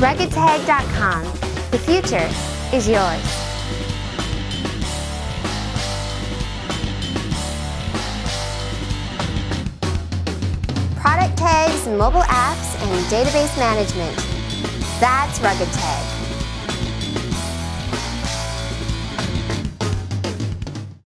RuggedTag.com. The future is yours. Product tags, mobile apps, and database management. That's Rugged Tag.